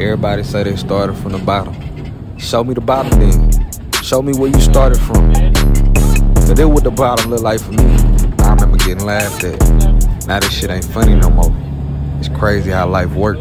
Everybody say they started from the bottom. Show me the bottom then. Show me where you started from. Cause this what the bottom look like for me. I remember getting laughed at. Now this shit ain't funny no more. It's crazy how life works.